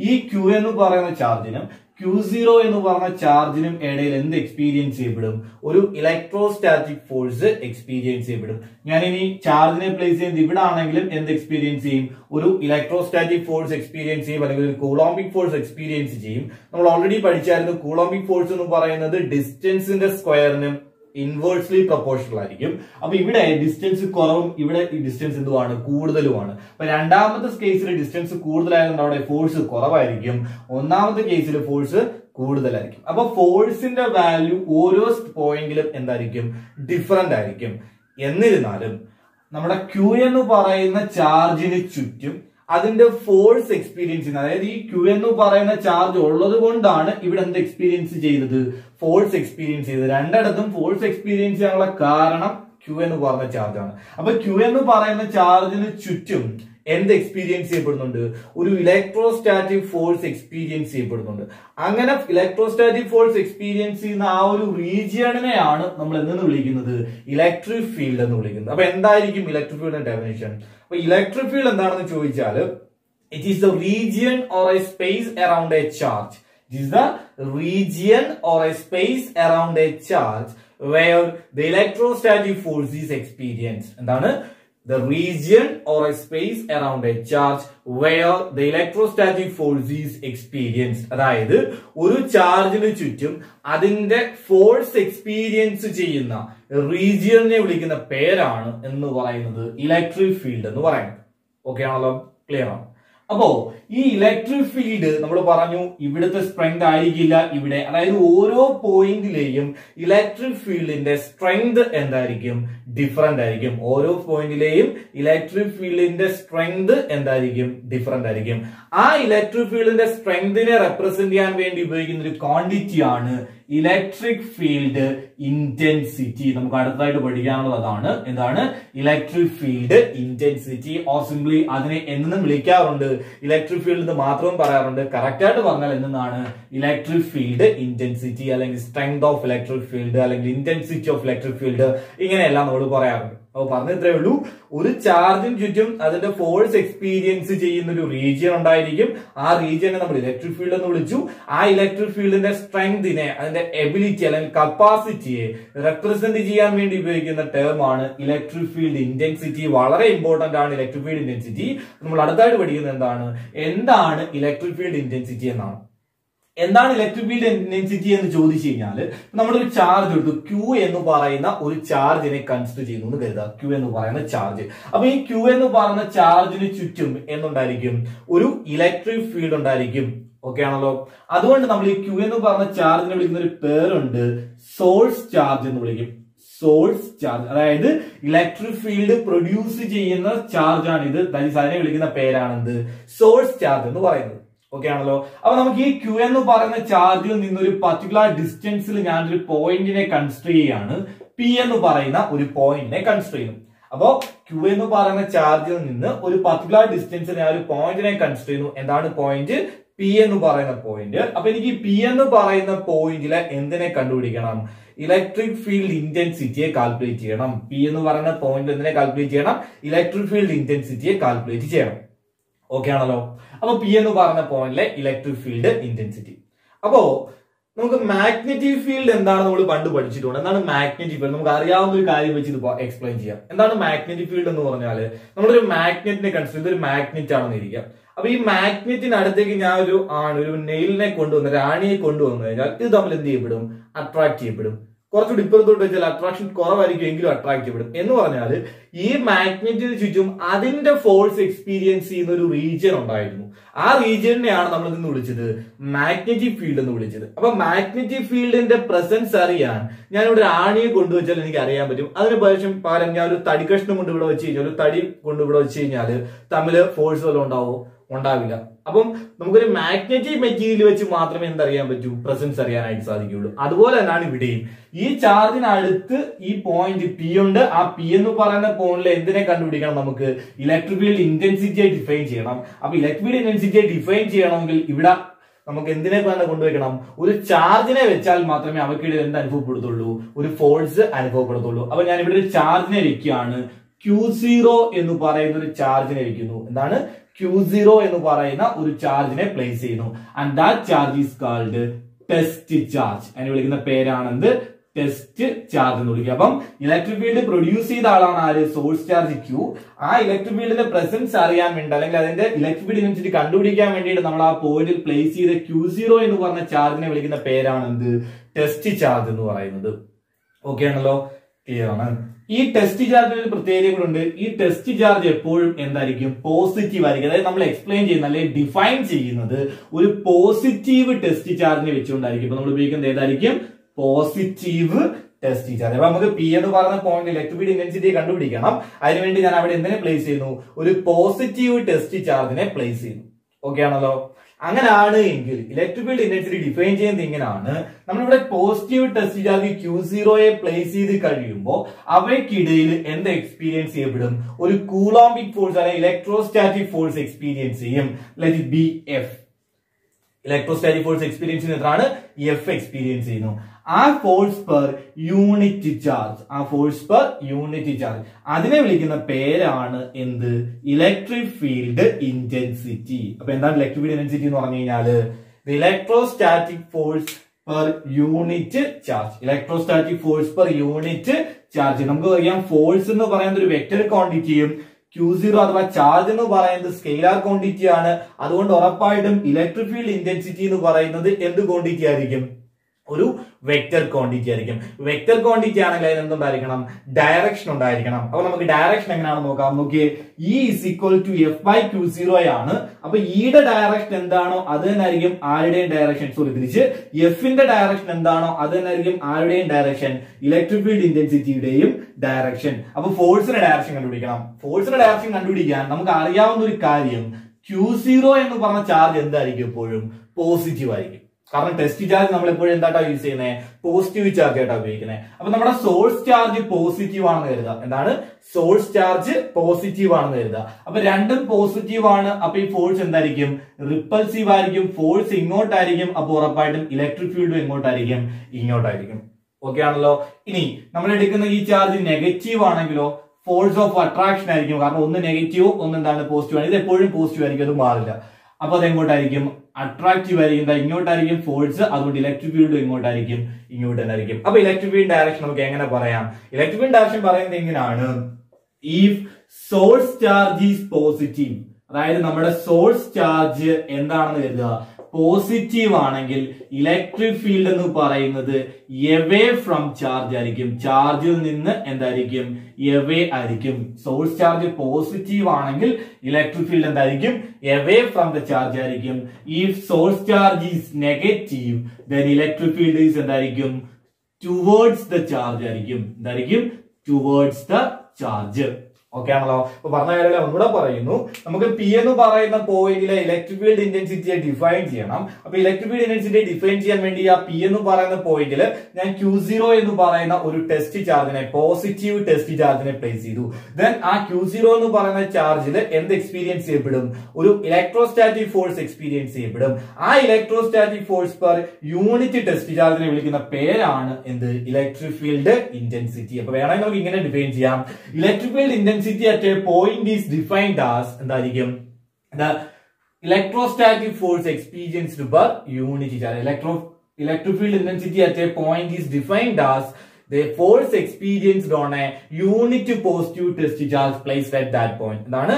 A: ഈ ക്യൂ എന്ന് പറയുന്ന ചാർജിനും ക്യൂ സീറോ എന്ന് പറഞ്ഞ ചാർജിനും ഇടയിൽ എന്ത് എക്സ്പീരിയൻസ് ചെയ്യപ്പെടും? ഒരു ഇലക്ട്രോസ്റ്റാറ്റിക് ഫോഴ്സ് എക്സ്പീരിയൻസ് ചെയ്യപ്പെടും. ഞാൻ ഇനി ചാർജിനെ പ്ലേസ് ചെയ്യുന്നത് ഇവിടെ ആണെങ്കിലും എന്ത് എക്സ്പീരിയൻസ് ചെയ്യും? ഒരു ഇലക്ട്രോസ്റ്റാറ്റിക് ഫോഴ്സ് എക്സ്പീരിയൻസ് ചെയ്യും അല്ലെങ്കിൽ ഒരു കൂളോമിക് ഫോഴ്സ് എക്സ്പീരിയൻസ് ചെയ്യും. നമ്മൾ ഓൾറെഡി പഠിച്ചായിരുന്നു കൂളോമിക് ഫോഴ്സ് എന്ന് പറയുന്നത് ഡിസ്റ്റൻസിന്റെ സ്ക്വയറിനും ഇൻവേഴ്സ്ലി പ്രൊപ്പോർഷണൽ ആയിരിക്കും. അപ്പൊ ഇവിടെ ഡിസ്റ്റൻസ് കുറവും ഇവിടെ ഈ ഡിസ്റ്റൻസ് എന്തുവാണ്? കൂടുതലുമാണ്. അപ്പൊ രണ്ടാമത്തെ കേസിൽ ഡിസ്റ്റൻസ് കൂടുതലായതുകൊണ്ട് അവിടെ ഫോഴ്സ് കുറവായിരിക്കും. ഒന്നാമത്തെ കേസിൽ ഫോഴ്സ് കൂടുതലായിരിക്കും. അപ്പൊ ഫോഴ്സിന്റെ വാല്യൂ ഓരോ പോയിന്റിലും എന്തായിരിക്കും? ഡിഫറെന്റ് ആയിരിക്കും. എന്നിരുന്നാലും നമ്മുടെ ക്യൂ എന്ന് പറയുന്ന ചാർജിന് ചുറ്റും അതിന്റെ ഫോഴ്സ് എക്സ്പീരിയൻസ് ചെയ്യുന്നത്. അതായത് ഈ ക്യൂ എന്ന് പറയുന്ന ചാർജ് ഉള്ളത് കൊണ്ടാണ് ഇവിടെ എന്ത് എക്സ്പീരിയൻസ് ചെയ്തത്? ഫോഴ്സ് എക്സ്പീരിയൻസ് ചെയ്തത്. രണ്ടിടത്തും ഫോഴ്സ് എക്സ്പീരിയൻസ് ചെയ്യാനുള്ള കാരണം ക്യൂ എന്ന് പറയുന്ന ചാർജാണ് അപ്പൊ ക്യൂ എന്ന് പറയുന്ന ചാർജിന് ചുറ്റും എന്ത് എക്സ്പീരിയൻസ് ചെയ്യപ്പെടുന്നുണ്ട്? ഒരു ഇലക്ട്രോസ്റ്റാറ്റിക് ഫോഴ്സ് എക്സ്പീരിയൻസ് ചെയ്യപ്പെടുന്നുണ്ട്. അങ്ങനെ ഇലക്ട്രോസ്റ്റാറ്റിക് ഫോഴ്സ് എക്സ്പീരിയൻസ് ചെയ്യുന്ന ആ ഒരു റീജിയണിനെയാണ് നമ്മൾ എന്തെന്ന് വിളിക്കുന്നത്? ഇലക്ട്രിക് ഫീൽഡ് എന്ന് വിളിക്കുന്നത്. അപ്പൊ എന്തായിരിക്കും ഇലക്ട്രിക് ഫീൽഡിന്റെ ഡെഫിനേഷൻ അപ്പൊ ഇലക്ട്രിക് ഫീൽഡ് എന്താണെന്ന് ചോദിച്ചാൽ it is the region or a space around a charge it is the region or a space around a charge where the electrostatic force is experienced. എന്താണ്? The region or a space around a charge where the electrostatic force is experienced. അതായത് ഒരു ചാർജിന് ചുറ്റും അതിന്റെ force experience ചെയ്യുന്ന റീജിയനെ വിളിക്കുന്ന പേരാണ് എന്ന് പറയുന്നത് ഇലക്ട്രിക് ഫീൽഡ് എന്ന് പറയുന്നത്. ഓക്കെ ആണല്ലോ? ക്ലിയർ ആണ്? അപ്പോ ഈ ഇലക്ട്രിക് ഫീൽഡ് നമ്മൾ പറഞ്ഞു ഇവിടുത്തെ സ്ട്രെങ്ത് ആയിരിക്കില്ല ഇവിടെ അതായത് ഓരോ പോയിന്റിലെയും ഇലക്ട്രിക് ഫീൽഡിന്റെ സ്ട്രെങ്ത് എന്തായിരിക്കും? ഡിഫറെന്റ് ആയിരിക്കും. ഓരോ പോയിന്റിലെയും ഇലക്ട്രിക് ഫീൽഡിന്റെ സ്ട്രെങ്ത് എന്തായിരിക്കും? ഡിഫറെന്റ് ആയിരിക്കും. ആ ഇലക്ട്രിക് ഫീൽഡിന്റെ സ്ട്രെങ്തിനെ റെപ്രസെന്റ് ചെയ്യാൻ വേണ്ടി ഉപയോഗിക്കുന്ന ഒരു ക്വാണ്ടിറ്റി ആണ് ഇലക്ട്രിക് ഫീൽഡ് ഇന്റൻസിറ്റി നമുക്ക് അടുത്തതായിട്ട് പഠിക്കാനുള്ളത് അതാണ്. എന്താണ്? Electric field intensity or simply അതിനെ എന്നും വിളിക്കാറുണ്ട്. ഇലക്ട്രിക് ഫീൽഡ് എന്ന് മാത്രം പറയാറുണ്ട്. കറക്റ്റ് ആയിട്ട് പറഞ്ഞാൽ എന്താണ് ഇലക്ട്രിക് ഫീൽഡ് ഇന്റൻസിറ്റി അല്ലെങ്കിൽ സ്ട്രെങ്ത് ഓഫ് ഇലക്ട്രിക് ഫീൽഡ് അല്ലെങ്കിൽ ഇന്റൻസിറ്റി ഓഫ് ഇലക്ട്രിക് ഫീൽഡ് ഇങ്ങനെയെല്ലാം നമ്മൾ പറയാറുണ്ട്. അപ്പൊ പറഞ്ഞത്രേ ഉള്ളൂ. ഒരു ചാർജിന് ചുറ്റും അതിന്റെ ഫോഴ്സ് എക്സ്പീരിയൻസ് ചെയ്യുന്ന ഒരു റീജിയൻ ഉണ്ടായിരിക്കും. ആ റീജിയനെ നമ്മൾ ഇലക്ട്രിക് ഫീൽഡ് എന്ന് വിളിച്ചു. ആ ഇലക്ട്രിക് ഫീൽഡിന്റെ സ്ട്രെങ്തിനെ അതിന്റെ എബിലിറ്റി അല്ലെങ്കിൽ കപ്പാസിറ്റിയെ റെപ്രസെന്റ് ചെയ്യാൻ വേണ്ടി ഉപയോഗിക്കുന്ന ടേം ആണ് ഇലക്ട്രിക് ഫീൽഡ് ഇന്റൻസിറ്റി വളരെ ഇമ്പോർട്ടന്റ് ആണ് ഇലക്ട്രിക് ഫീൽഡ് ഇന്റൻസിറ്റി നമ്മൾ അടുത്തായിട്ട് പഠിക്കുന്നത് എന്താണ്? എന്താണ് ഇലക്ട്രിക് ഫീൽഡ് ഇന്റൻസിറ്റി എന്നാണ്. എന്താണ് ഇലക്ട്രിക് ഫീൽഡ് ഇന്റൻസിറ്റി എന്ന് ചോദിച്ചു കഴിഞ്ഞാൽ നമ്മളൊരു ചാർജ് എടുത്തു. ക്യൂ എന്ന് പറയുന്ന ഒരു ചാർജിനെ കൺസിഡർ ചെയ്യുന്നു എന്ന് കരുതുക. ക്യൂ എന്ന് പറയുന്ന ചാർജ് അപ്പൊ ഈ ക്യൂ എന്ന് പറയുന്ന ചാർജിന് ചുറ്റും എന്നുണ്ടായിരിക്കും ഒരു ഇലക്ട്രിക് ഫീൽഡ് ഉണ്ടായിരിക്കും. ഓക്കെ ആണല്ലോ? അതുകൊണ്ട് നമ്മൾ ഈ ക്യൂ എന്ന് പറഞ്ഞ ചാർജിനെ വിളിക്കുന്ന ഒരു പേരുണ്ട്. സോഴ്സ് ചാർജ് എന്ന് വിളിക്കും. സോഴ്സ് ചാർജ് അതായത് ഇലക്ട്രിക് ഫീൽഡ് പ്രൊഡ്യൂസ് ചെയ്യുന്ന ചാർജ് ആണ് ഇത് അതിനെ വിളിക്കുന്ന പേരാണെന്ത് സോഴ്സ് ചാർജ് എന്ന് പറയുന്നത്. ഓക്കെ ആണല്ലോ അപ്പൊ നമുക്ക് ഈ ക്യൂ എന്ന് പറയുന്ന ചാർജിൽ നിന്ന് ഒരു പർട്ടിക്കുലർ ഡിസ്റ്റൻസിൽ ഞാനൊരു പോയിന്റിനെ കൺസിഡർ ചെയ്യാണ്. പി എന്ന് പറയുന്ന ഒരു പോയിന്റിനെ കൺസിഡർ ചെയ്യുന്നു. അപ്പോ ക്യൂ എന്ന് പറയുന്ന ചാർജിൽ നിന്ന് ഒരു പർട്ടിക്കുലർ ഡിസ്റ്റൻസിൽ ഞാൻ ഒരു പോയിന്റിനെ കൺസിഡർ ചെയ്യുന്നു. എന്താണ് പോയിന്റ് പി എന്ന് പറയുന്ന പോയിന്റ് അപ്പൊ എനിക്ക് പി എന്ന് പറയുന്ന പോയിന്റിലെ എന്തിനെ കണ്ടുപിടിക്കണം? ഇലക്ട്രിക് ഫീൽഡ് ഇന്റൻസിറ്റിയെ കാൽക്കുലേറ്റ് ചെയ്യണം. പി എന്ന് പറയുന്ന പോയിന്റ് എന്തിനെ കാൽക്കുലേറ്റ് ചെയ്യണം? ഇലക്ട്രിക് ഫീൽഡ് ഇന്റൻസിറ്റിയെ കാൽക്കുലേറ്റ് ചെയ്യണം. ഓക്കെ ആണല്ലോ. അപ്പൊ പി എന്ന് പറഞ്ഞ പോയിന്റിലെ ഇലക്ട്രിക് ഫീൽഡ് ഇന്റൻസിറ്റി അപ്പോ നമുക്ക് മാഗ്നറ്റിക് ഫീൽഡ് എന്താണ് നമ്മൾ പണ്ട് പഠിച്ചിട്ടുണ്ട്. എന്താണ് മാഗ്നറ്റിക് ഫീൽഡ് നമുക്ക് അറിയാവുന്ന ഒരു കാര്യം വെച്ച് ഇത് എക്സ്പ്ലെയിൻ ചെയ്യാം. എന്താണ് മാഗ്നറ്റിക് ഫീൽഡ് എന്ന് പറഞ്ഞാൽ നമ്മളൊരു മാഗ്നറ്റിനെ കൺസിഡർ ഇതൊരു മാഗ്നറ്റ് ആണെന്ന് ഇരിക്കാം. അപ്പൊ ഈ മാഗ്നറ്റിന് അടുത്തേക്ക് ഞാൻ ഒരു ആണ് ഒരു നെയിലിനെ കൊണ്ടുവന്ന് രാണിയെ കൊണ്ടുവന്നു കഴിഞ്ഞാൽ ഇത് തമ്മിൽ എന്ത് ചെയ്യപ്പെടും? അട്രാക്ട് ചെയ്യപ്പെടും. കുറച്ചുകൂടി ഇപ്പുറത്തോട്ട് വെച്ചാൽ അട്രാക്ഷൻ കുറവായിരിക്കും എങ്കിലും അട്രാക്ട് ചെയ്യപ്പെടും എന്ന് പറഞ്ഞാൽ ഈ മാഗ്നറ്റിന് ചുറ്റും അതിന്റെ ഫോഴ്സ് എക്സ്പീരിയൻസ് ചെയ്യുന്ന ഒരു റീജിയൻ ഉണ്ടായിരുന്നു. ആ റീജിയനെയാണ് നമ്മൾ ഇന്ന് വിളിച്ചത് മാഗ്നറ്റിക് ഫീൽഡ് എന്ന് വിളിച്ചത്. അപ്പൊ മാഗ്നറ്റിക് ഫീൽഡിന്റെ പ്രസൻസ് അറിയാൻ ഞാൻ ഇവിടെ ആണിയെ കൊണ്ടുവച്ചാൽ എനിക്ക് അറിയാൻ പറ്റും. അതിന് പകരം പകരം ഞാൻ ഒരു തടി കഷ്ണം കൊണ്ട് ഇവിടെ വെച്ച് കഴിഞ്ഞാൽ ഒരു തടി കൊണ്ട് ഇവിടെ വെച്ച് കഴിഞ്ഞാൽ തമ്മിൽ ഫോഴ്സ് വല്ലതും ഉണ്ടാവോ? ഉണ്ടാവില്ല. അപ്പം നമുക്കൊരു മാഗ്നറ്റിക് മെറ്റീരിയൽ വെച്ച് മാത്രമേ എന്തറിയാൻ പറ്റൂ? പ്രസൻസ് അറിയാനായിട്ട് സാധിക്കുകയുള്ളൂ. അതുപോലെ തന്നെയാണ് ഇവിടെയും. ഈ ചാർജിനടുത്ത് ഈ പോയിന്റ് പി ഉണ്ട്. ആ പി എന്ന് പറയുന്ന പോയിന്റിൽ എന്തിനെ കണ്ടുപിടിക്കണം നമുക്ക്? ഇലക്ട്രിക് ഫീൽഡ് ഇന്റൻസിറ്റിയെ ഡിഫൈൻ ചെയ്യണം. അപ്പൊ ഇലക്ട്രിക് ഫീൽഡ് ഇന്റൻസിറ്റിയെ ഡിഫൈൻ ചെയ്യണമെങ്കിൽ ഇവിടെ നമുക്ക് എന്തിനെ തന്നെ കൊണ്ടുവയ്ക്കണം? ഒരു ചാർജിനെ വെച്ചാൽ മാത്രമേ അവയ്ക്കിടയിൽ എന്ത് അനുഭവപ്പെടുത്തുള്ളൂ? ഒരു ഫോഴ്സ് അനുഭവപ്പെടുത്തുള്ളൂ. അപ്പൊ ഞാൻ ഇവിടെ ഒരു ചാർജിനെ വെക്കുകയാണ്. ക്യൂ സീറോ എന്ന് പറയുന്ന ഒരു ചാർജിനെ വെക്കുന്നു. എന്താണ്? ക്യൂ സീറോ എന്ന് പറയുന്ന ഒരു ചാർജിനെ പ്ലേസ് ചെയ്യുന്നു. And that charge is called test charge അതിനെ വിളിക്കുന്ന പേരാണെന്ത്? ടെസ്റ്റ് ചാർജ് എന്ന് വിളിക്കുക. അപ്പം ഇലക്ട്രിക് ഫീൽഡ് പ്രൊഡ്യൂസ് ചെയ്ത ആളാണ് ആര്? സോഴ്സ് ചാർജ് ക്യൂ ആ ഇലക്ട്രിക് ഫീൽഡിന്റെ പ്രസൻസ് അറിയാൻ വേണ്ടി അല്ലെങ്കിൽ അതിന്റെ ഇലക്ട്രിക് ഫീൽഡ് അനുസരിച്ച് കണ്ടുപിടിക്കാൻ വേണ്ടിയിട്ട് നമ്മൾ ആ പോയിന്റിൽ പ്ലേസ് ചെയ്ത ക്യൂ സീറോ എന്ന് പറഞ്ഞ ചാർജിനെ വിളിക്കുന്ന പേരാണ് എന്ത് ടെസ്റ്റ് ചാർജ് എന്ന് പറയുന്നത്. ഓക്കെ ആണല്ലോ? ക്ലിയർ ആണ്. ഈ ടെസ്റ്റ് ചാർജ് ഒരു പ്രത്യേകതകളുണ്ട് ഈ ടെസ്റ്റ് ചാർജ് എപ്പോഴും എന്തായിരിക്കും? പോസിറ്റീവ് ആയിരിക്കും. അതായത് നമ്മൾ എക്സ്പ്ലെയിൻ ചെയ്യുന്ന അല്ലെങ്കിൽ ഡിഫൈൻ ചെയ്യുന്നത് ഒരു പോസിറ്റീവ് ടെസ്റ്റ് ചാർജിനെ വെച്ചുകൊണ്ടായിരിക്കും. ഇപ്പൊ നമ്മൾ ഉപയോഗിക്കുന്നത് ഏതായിരിക്കും? പോസിറ്റീവ് ടെസ്റ്റ് ചാർജ് അപ്പൊ നമുക്ക് പി എന്ന് പറഞ്ഞ പോയിന്റ് ഇലക്ട്രിക് ഇന്റൻസിറ്റി കണ്ടുപിടിക്കണം. അതിനുവേണ്ടി ഞാൻ അവിടെ എന്തിനെ പ്ലേസ് ചെയ്യുന്നു? ഒരു പോസിറ്റീവ് ടെസ്റ്റ് ചാർജിനെ പ്ലേസ് ചെയ്യുന്നു. ഓക്കെ ആണല്ലോ? അങ്ങനെയാണ് എങ്കിൽ ഇലക്ട്രിക് ഫീൽഡ് ഇന്റൻസിറ്റി ഡിഫൈൻ ചെയ്യുന്നത് ഇങ്ങനെയാണ് നമ്മളിവിടെ പോസിറ്റീവ് ടെസ്റ്റ് ചാർജ് ക്യൂ സീറോയെ പ്ലേസ് ചെയ്ത് കഴിയുമ്പോൾ അവയ്ക്കിടയിൽ എന്ത് എക്സ്പീരിയൻസ് ചെയ്യപ്പെടും? ഒരു കൂളോംബിക് ഫോഴ്സ് അല്ലെങ്കിൽ ഇലക്ട്രോസ്റ്റാറ്റിക് ഫോഴ്സ് എക്സ്പീരിയൻസ് ചെയ്യും. Let be F electrostatic force experience ചെയ്യുന്നതാണ് എഫ് എക്സ്പീരിയൻസ് ചെയ്യുന്നു. ആ ഫോഴ്സ് പെർ യൂണിറ്റ് ചാർജ് ആ ഫോഴ്സ് പെർ യൂണിറ്റ് ചാർജ് അതിനെ വിളിക്കുന്ന പേരാണ് എന്ത്? ഇലക്ട്രിക് ഫീൽഡ് ഇന്റൻസിറ്റി അപ്പൊ എന്താണ് ഇലക്ട്രിക് ഫീൽഡ് ഇന്റൻസിറ്റി എന്ന് പറഞ്ഞു കഴിഞ്ഞാൽ? Electrostatic force per unit charge electrostatic force per unit charge നമുക്ക് അറിയാം ഫോഴ്സ് എന്ന് പറയുന്ന ഒരു വെക്ടർ ക്വാണ്ടിറ്റിയും ക്യൂ സീറോ അഥവാ ചാർജ് എന്ന് പറയുന്നത് സ്കെയിലാർ ക്വാണ്ടിറ്റി ആണ്. അതുകൊണ്ട് ഉറപ്പായിട്ടും ഇലക്ട്രിക് ഫീൽഡ് ഇന്റൻസിറ്റി എന്ന് പറയുന്നത് എന്ത് ക്വാണ്ടിറ്റി ആയിരിക്കും? ഒരു വെക്റ്റർ ക്വാണ്ടിറ്റി ആയിരിക്കും. വെക്റ്റർ ക്വാണ്ടിറ്റി ആണെങ്കിൽ അതിന് എന്തുണ്ടായിരിക്കണം ഡയറക്ഷൻ ഉണ്ടായിരിക്കണം. അപ്പൊ നമുക്ക് ഡയറക്ഷൻ എങ്ങനെയാണ് നോക്കാം. നോക്കിയേ is equal to F by Q zero ആണ്. അപ്പൊ ഇയുടെ ഡയറക്ഷൻ എന്താണോ അത് തന്നെ ആയിരിക്കും ആരുടെയും ഡയറക്ഷൻ സോറി തിരിച്ച് എഫിന്റെ ഡയറക്ഷൻ എന്താണോ അത് തന്നെ ആയിരിക്കും ആരുടെയും ഡയറക്ഷൻ ഇലക്ട്രിക് ഫീൽഡ് ഇന്റൻസിറ്റിയുടെയും ഡയറക്ഷൻ അപ്പൊ ഫോഴ്സിന്റെ ഡയറക്ഷൻ കണ്ടുപിടിക്കണം. ഫോഴ്സിന്റെ ഡയറക്ഷൻ കണ്ടുപിടിക്കാൻ നമുക്ക് അറിയാവുന്ന ഒരു കാര്യം ക്യൂ സീറോ എന്ന് പറഞ്ഞ ചാർജ് എന്തായിരിക്കും എപ്പോഴും? പോസിറ്റീവ് ആയിരിക്കും. കാരണം ടെസ്റ്റ് ചാർജ് നമ്മൾ എപ്പോഴും എന്താട്ടാ യൂസ് ചെയ്യുന്നത് പോസിറ്റീവ് ചാർജ് ആയിട്ടാ ഉപയോഗിക്കുന്നത് അപ്പൊ നമ്മുടെ സോഴ്സ് ചാർജ് പോസിറ്റീവ് ആണെന്ന് കരുതുക. എന്താണ്? സോഴ്സ് ചാർജ് പോസിറ്റീവ് ആണെന്ന് കരുതുക. അപ്പൊ രണ്ടും പോസിറ്റീവ് ആണ്. അപ്പൊ ഈ ഫോഴ്സ് എന്തായിരിക്കും? റിപ്പൾസീവ് ആയിരിക്കും ഫോഴ്സ് ഇങ്ങോട്ടായിരിക്കും അപ്പൊ ഉറപ്പായിട്ടും ഇലക്ട്രിക് ഫീൽഡും എങ്ങോട്ടായിരിക്കും ഇങ്ങോട്ടായിരിക്കും. ഓക്കെ ആണല്ലോ? ഇനി നമ്മൾ എടുക്കുന്ന ഈ ചാർജ് നെഗറ്റീവ് ആണെങ്കിലോ ഫോഴ്സ് ഓഫ് അട്രാക്ഷൻ ആയിരിക്കും. കാരണം ഒന്ന് നെഗറ്റീവ് ഒന്ന് എന്താണ് പോസിറ്റീവ് ആണ്. ഇത് എപ്പോഴും പോസിറ്റീവ് ആയിരിക്കും അത് മാറില്ല. അപ്പൊ അത് എങ്ങോട്ടായിരിക്കും? അട്രാക്റ്റീവ് ആയിരിക്കും. എന്താ ഇങ്ങോട്ടായിരിക്കും ഫോഴ്സ് അതുകൊണ്ട് ഇലക്ട്രിക് ഫീൽഡ് ഇങ്ങോട്ടായിരിക്കും ഇങ്ങോട്ട് തന്നെ ആയിരിക്കും അപ്പൊ ഇലക്ട്രിക് ഫീൽഡ് ഡയറക്ഷൻ നമുക്ക് എങ്ങനെ പറയാം? ഇലക്ട്രിക് ഫീൽഡ് ഡയറക്ഷൻ പറയുന്നത് എങ്ങനെയാണ്? If source charge is positive അതായത് നമ്മുടെ സോഴ്സ് ചാർജ് എന്താണെന്ന് കരുതുക. പോസിറ്റീവ് ആണെങ്കിൽ ഇലക്ട്രിക് ഫീൽഡ് എന്ന് പറയുന്നത് എവേ ഫ്രം ചാർജ് ആയിരിക്കും. ചാർജിൽ നിന്ന് എന്തായിരിക്കും? എവേ ആയിരിക്കും. സോഴ്സ് ചാർജ് പോസിറ്റീവ് ആണെങ്കിൽ ഇലക്ട്രിക് ഫീൽഡ് എന്തായിരിക്കും? എവേ ഫ്രം ദ ചാർജ് ആയിരിക്കും. If source charge is negative then electric field is എന്തായിരിക്കും? ടുവേർഡ്സ് ദ ചാർജ് ആയിരിക്കും. എന്തായിരിക്കും? ടുവേർഡ്സ് ദ ചാർജ് ഓക്കെ ആണല്ലോ. അപ്പൊ പറഞ്ഞ കാര്യം ഒന്നുകൂടെ പറയുന്നു. നമുക്ക് പി എന്ന് പറയുന്ന പോയിന്റിലെ ഇലക്ട്രിക് ഫീൽഡ് ഇന്റൻസിറ്റിയെ ഡിഫൈൻ ചെയ്യണം. അപ്പൊ ഇലക്ട്രിക് ഫീൽഡ് ഇന്റൻസിറ്റിയെ ഡിഫൈൻ ചെയ്യാൻ വേണ്ടി ആ പി എന്ന് പറയുന്ന പോയിന്റിൽ ഞാൻ ക്യൂ സീറോ എന്ന് പറയുന്ന ഒരു ടെസ്റ്റ് ചാർജിനെ പോസിറ്റീവ് ടെസ്റ്റ് ചാർജിനെ പ്ലേസ് ചെയ്തു. ദെൻ ആ ക്യൂ സീറോ എന്ന് പറയുന്ന ചാർജിൽ എന്ത് എക്സ്പീരിയൻസ് ചെയ്യപ്പെടും? ഒരു ഇലക്ട്രോസ്റ്റാറ്റിക് ഫോഴ്സ് എക്സ്പീരിയൻസ് ചെയ്യപ്പെടും. ആ electrostatic force per unit test ചാർജിനെ വിളിക്കുന്ന പേരാണ് എന്ത്? ഇലക്ട്രിക് ഫീൽഡ് ഇന്റൻസിറ്റി അപ്പൊ വേണമെങ്കിൽ നമുക്ക് ഇങ്ങനെ ഡിഫൈൻ ചെയ്യാം. Electric field intensity at a point is defined as എന്തായിരിക്കും the electrostatic force experienced per unit charge electro electric field intensity at a point is defined as the force experienced on a unit positive test charge placed at that point എന്താണ്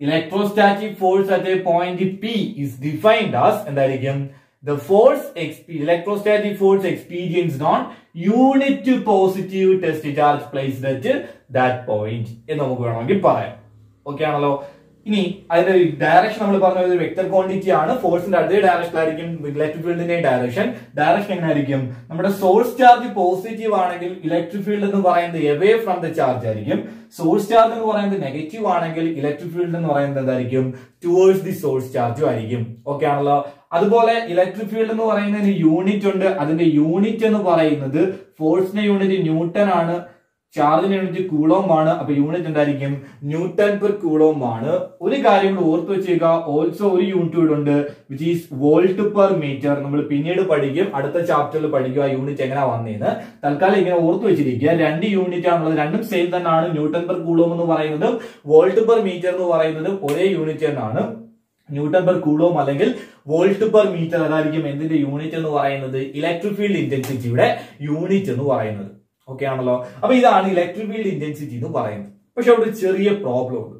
A: electrostatic force at a point p is defined as എന്തായിരിക്കും the force exp electrostatic force experienced on positive test charge place placed that point എന്ന് നമുക്ക് വേണമെങ്കിൽ പറയാം. Okay ആണല്ലോ? ഇനി അതിന്റെ direction നമ്മൾ പറഞ്ഞ വെക്ടർ ക്വാണ്ടിറ്റി ആണ്. ഫോഴ്സിന്റെ അതേ ഡയറക്ഷൻ ആയിരിക്കും. ഇലക്ട്രിക് ഫീൽഡിന്റെ ഡയറക്ഷൻ ഡയറക്ഷൻ എങ്ങനെ ആയിരിക്കും നമ്മുടെ സോഴ്സ് ചാർജ് പോസിറ്റീവ് ആണെങ്കിൽ ഇലക്ട്രിക് ഫീൽഡ് എന്ന് പറയുന്നത് എവേ ഫ്രം ദ ചാർജ് ആയിരിക്കും. സോഴ്സ് ചാർജ് എന്ന് പറയുന്നത് നെഗറ്റീവ് ആണെങ്കിൽ ഇലക്ട്രിക് ഫീൽഡ് എന്ന് പറയുന്നത് എന്തായിരിക്കും? ടുവേഴ്സ് ദി സോഴ്സ് ചാർജും ആയിരിക്കും. ഓക്കെ ആണല്ലോ? അതുപോലെ ഇലക്ട്രിക് ഫീൽഡ് എന്ന് പറയുന്നതിന് യൂണിറ്റ് ഉണ്ട്. അതിന്റെ യൂണിറ്റ് എന്ന് പറയുന്നത് ഫോഴ്സിന്റെ യൂണിറ്റ് ന്യൂട്ടൺ ആണ്. ചാർജിന്റെ യൂണിറ്റ് കൂളോം ആണ്. അപ്പൊ യൂണിറ്റ് എന്തായിരിക്കും? ന്യൂട്ടൺ പെർ കൂളോം ആണ്. ഒരു കാര്യം കൂടെ ഓർത്ത് വെച്ചേക്കുക ഓൾസോ ഒരു യൂണിറ്റ് കൂടെ ഉണ്ട് which is volt per metre നമ്മൾ പിന്നീട് പഠിക്കും. അടുത്ത ചാപ്റ്ററിൽ പഠിക്കുക ആ യൂണിറ്റ് എങ്ങനെ വന്നേന്ന്. തൽക്കാലം ഇങ്ങനെ ഓർത്ത് വെച്ചിരിക്കുക. രണ്ട് യൂണിറ്റ് ആണുള്ളത്. രണ്ടും സെയിം തന്നെയാണ് ന്യൂട്ടൺ പെർ കൂളോം എന്ന് പറയുന്നതും വോൾട്ട് പെർ മീറ്റർ എന്ന് പറയുന്നതും ഒരേ യൂണിറ്റ് തന്നെയാണ് ന്യൂട്ടൺ പെർ കൂളോം അല്ലെങ്കിൽ വോൾട്ട് പെർ മീറ്റർ അതായിരിക്കും എന്തിന്റെ യൂണിറ്റ് എന്ന് പറയുന്നത്? ഇലക്ട്രിക് ഫീൽഡ് ഇന്റൻസിറ്റിയുടെ യൂണിറ്റ് എന്ന് പറയുന്നത്. ഓക്കെ ആണല്ലോ? അപ്പൊ ഇതാണ് ഇലക്ട്രിക് ഫീൽഡ് ഇന്റൻസിറ്റി എന്ന് പറയുന്നത്. പക്ഷെ അവിടെ ചെറിയ പ്രോബ്ലം ഉണ്ട്.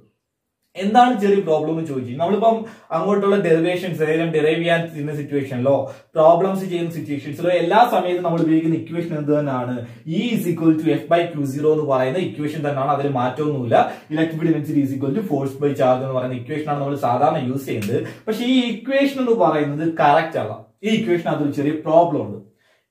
A: എന്താണ് ചെറിയ പ്രോബ്ലം എന്ന് ചോദിച്ചു. നമ്മളിപ്പം അങ്ങോട്ടുള്ള ഡെറിവേഷൻസ് ഏതെങ്കിലും ഡെറൈവ് ചെയ്യാൻ ചെയ്യുന്ന സിറ്റുവേഷനിലോ പ്രോബ്ലംസ് ചെയ്യുന്ന സിറ്റുവേഷൻസിലോ എല്ലാ സമയത്തും നമ്മൾ ഉപയോഗിക്കുന്ന ഇക്വേഷൻ എന്ത് തന്നെയാണ്? E is equal to F by Q zero എന്ന് പറയുന്ന ഇക്വേഷൻ തന്നെയാണ്. അതിൽ മാറ്റമൊന്നുമില്ല. Electric field density is equal to force by charge എന്ന് പറയുന്ന ഇക്വേഷനാണ് നമ്മൾ സാധാരണ യൂസ് ചെയ്യുന്നത്. പക്ഷേ ഈ ഇക്വേഷൻ എന്ന് പറയുന്നത് കറക്റ്റ് അല്ല. ഈ ഇക്വേഷൻ അതൊരു ചെറിയ പ്രോബ്ലം ഉണ്ട്.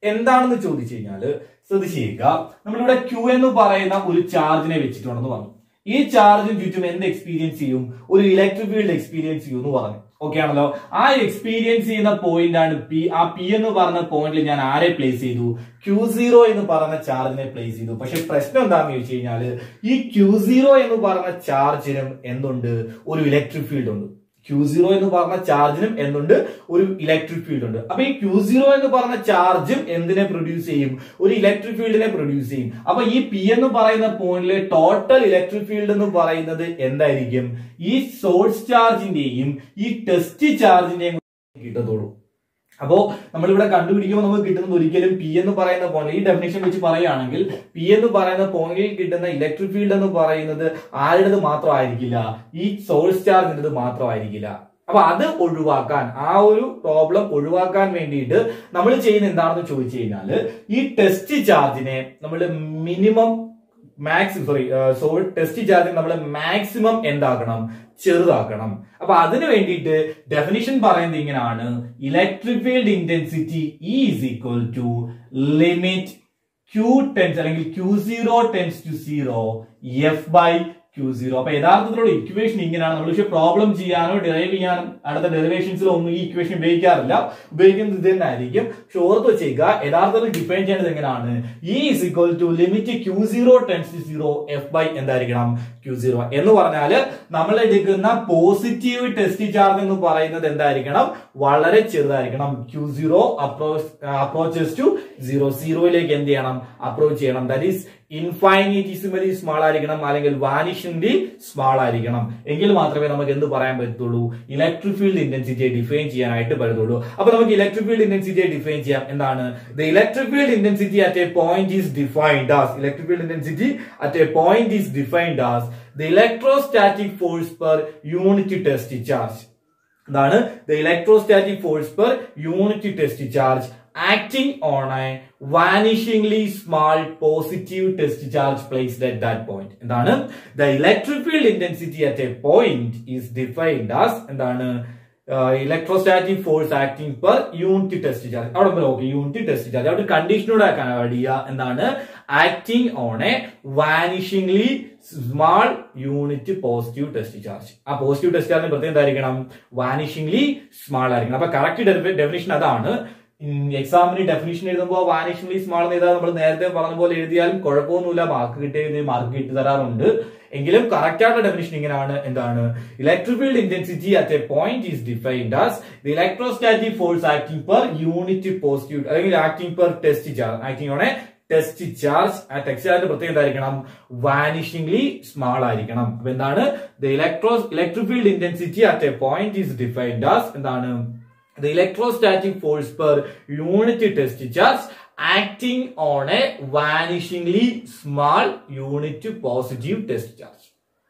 A: എന്താണെന്ന് ചോദിച്ചു കഴിഞ്ഞാൽ ശ്രദ്ധിച്ചേക്കുക നമ്മളിവിടെ ക്യൂ എന്ന് പറയുന്ന ഒരു ചാർജിനെ വെച്ചിട്ടുണ്ടെന്ന് പറഞ്ഞു. ഈ ചാർജിന് ചുറ്റും എന്ത് എക്സ്പീരിയൻസ് ചെയ്യും? ഒരു ഇലക്ട്രിക് ഫീൽഡ് എക്സ്പീരിയൻസ് ചെയ്യും എന്ന് പറഞ്ഞു. ഓക്കെ ആണല്ലോ? ആ എക്സ്പീരിയൻസ് ചെയ്യുന്ന പോയിന്റ് ആണ് പി ആ പി എന്ന് പറഞ്ഞ പോയിന്റിൽ ഞാൻ ആരെ പ്ലേസ് ചെയ്തു? ക്യൂ സീറോ എന്ന് പറഞ്ഞ ചാർജിനെ പ്ലേസ് ചെയ്തു. പക്ഷെ പ്രശ്നം എന്താണെന്ന് ചോദിച്ചു കഴിഞ്ഞാൽ ഈ ക്യൂ സീറോ എന്ന് പറഞ്ഞ ചാർജിനും എന്തുണ്ട്? ഒരു ഇലക്ട്രിക് ഫീൽഡ് ഉണ്ട്. ക്യൂ സീറോ എന്ന് പറഞ്ഞ ചാർജിനും എന്തുണ്ട്? ഒരു ഇലക്ട്രിക് ഫീൽഡ് ഉണ്ട്. അപ്പൊ ഈ ക്യൂ സീറോ എന്ന് പറഞ്ഞ ചാർജും എന്തിനെ പ്രൊഡ്യൂസ് ചെയ്യും? ഒരു ഇലക്ട്രിക് ഫീൽഡിനെ പ്രൊഡ്യൂസ് ചെയ്യും. അപ്പൊ ഈ പി എന്ന് പറയുന്ന പോയിന്റിലെ ടോട്ടൽ ഇലക്ട്രിക് ഫീൽഡ് എന്ന് പറയുന്നത് എന്തായിരിക്കും? ഈ സോഴ്സ് ചാർജിന്റെയും ഈ ടെസ്റ്റ് ചാർജിന്റെയും കിട്ടത്തുള്ളൂ അപ്പോ നമ്മളിവിടെ കണ്ടുപിടിക്കുമ്പോൾ നമുക്ക് കിട്ടുന്നത് ഒരിക്കലും പി എന്ന് പറയുന്ന പോയിന്റ് ഈ ഡെഫിനേഷൻ വെച്ച് പറയുകയാണെങ്കിൽ പി എന്ന് പറയുന്ന പോയിന്റിൽ കിട്ടുന്ന ഇലക്ട്രിക് ഫീൽഡ് എന്ന് പറയുന്നത് ആരുടേത് മാത്രമായിരിക്കില്ല? ഈ സോഴ്സ് ചാർജിന്റെത് മാത്രമായിരിക്കില്ല. അപ്പൊ അത് ഒഴിവാക്കാൻ ആ ഒരു പ്രോബ്ലം ഒഴിവാക്കാൻ വേണ്ടിയിട്ട് നമ്മൾ ചെയ്യുന്ന എന്താണെന്ന് ചോദിച്ചു കഴിഞ്ഞാൽ ഈ ടെസ്റ്റ് ചാർജിനെ നമ്മൾ minimum maximum sorry sorry test charge നമ്മൾ മാക്സിമം എന്താക്കണം ചെറുതാക്കണം. അപ്പൊ അതിനു വേണ്ടിയിട്ട് ഡെഫിനിഷൻ പറയുന്നത് ഇങ്ങനെയാണ് electric field intensity is equal to limit Q tends അല്ലെങ്കിൽ Q zero tends to zero F by Q zero അപ്പൊ യഥാർത്ഥത്തിലുള്ള ഇക്വേഷൻ ഇങ്ങനെയാണ്. നമ്മൾ പക്ഷെ പ്രോബ്ലം ചെയ്യാനോ ഡെറൈവ് ചെയ്യാനോ അടുത്ത ഡെറിവേഷൻസിലോ ഒന്നും ഈ ഇക്വേഷൻ ഉപയോഗിക്കാറില്ല. ഉപയോഗിക്കുന്നത് ഇത് തന്നെ ആയിരിക്കും പക്ഷെ ഓർത്ത് വെച്ചേക്കുക യഥാർത്ഥത്തിൽ ഡിഫൈൻ ചെയ്യേണ്ടത് എങ്ങനെയാണ്? Is equal to limit Q zero tends to zero F by എന്തായിരിക്കണം? ക്യൂ സീറോ എന്ന് പറഞ്ഞാൽ നമ്മൾ എടുക്കുന്ന പോസിറ്റീവ് ടെസ്റ്റ് ചാർജ് എന്ന് പറയുന്നത് എന്തായിരിക്കണം? വളരെ ചെറുതായിരിക്കണം. Q zero approach approaches to zero സീറോയിലേക്ക് എന്ത് ചെയ്യണം? അപ്രോച്ച് ചെയ്യണം. ദാറ്റ് ഈസ് ഇൻഫൈനിറ്റിസിമലി സ്മാൾ ആയിരിക്കണം അല്ലെങ്കിൽ വാനിഷൻലി സ്മാൾ ആയിരിക്കണം. എങ്കിൽ മാത്രമേ നമുക്ക് എന്ത് പറയാൻ പറ്റത്തുള്ളൂ? ഇലക്ട്രിക് ഫീൽഡ് ഇന്റൻസിറ്റിയെ ഡിഫൈൻ ചെയ്യാനായിട്ട് പറ്റത്തുള്ളൂ. അപ്പൊ നമുക്ക് ഇലക്ട്രിക് ഫീൽഡ് ഇന്റൻസിറ്റിയെ ഡിഫൈൻ ചെയ്യാം. എന്താണ്? The electric field intensity at a point is defined as electric field intensity at a point is defined as the electrostatic force per unit test charge എന്താണ്? The electrostatic force per unit test charge acting on a vanishingly small positive test charge placed at that point. എന്താണ്? The electric field intensity at a point is defined as എന്താണ്? Electrostatic force acting per unit test charge അവിടെ നോക്കി unit test charge അവിടെ കണ്ടീഷനോട് add ചെയ്യുക. എന്താണ്? Acting on a vanishingly small unit positive test charge ആ positive test ചാർജിന് പ്രത്യേകം എന്തായിരിക്കണം? വാനിഷിംഗ്ലി സ്മാൾ ആയിരിക്കണം. അപ്പൊ കറക്റ്റ് ഡെഫിനേഷൻ അതാണ്. എക്സാമിന് ഡെഫിനേഷൻ എഴുതുമ്പോൾ വാനിഷിംഗ്ലി സ്മാൾ എന്ന് എഴുതാൻ നമ്മൾ നേരത്തെ പറഞ്ഞ പോലെ എഴുതിയാലും കുഴപ്പമൊന്നുമില്ല. മാർക്ക് കിട്ടിയ മാർക്ക് കിട്ടി തരാറുണ്ട്. എങ്കിലും കറക്റ്റ് ആയിട്ടുള്ള ഡെഫിനേഷൻ ഇങ്ങനെയാണ്. എന്താണ്? Electric field intensity at a point is defined as the electrostatic force acting per unit positive അല്ലെങ്കിൽ acting per test charge acting on a test charge ആ ടെസ്റ്റ് ചാർജ് പ്രത്യേകം എന്തായിരിക്കണം വാനിഷിംഗ്ലി സ്മാൾ ആയിരിക്കണം. അപ്പൊ എന്താണ്? The electro electric field intensity at a point is defined as എന്താണ്? The electrostatic force per unit test charge acting on a vanishingly small unit positive test charge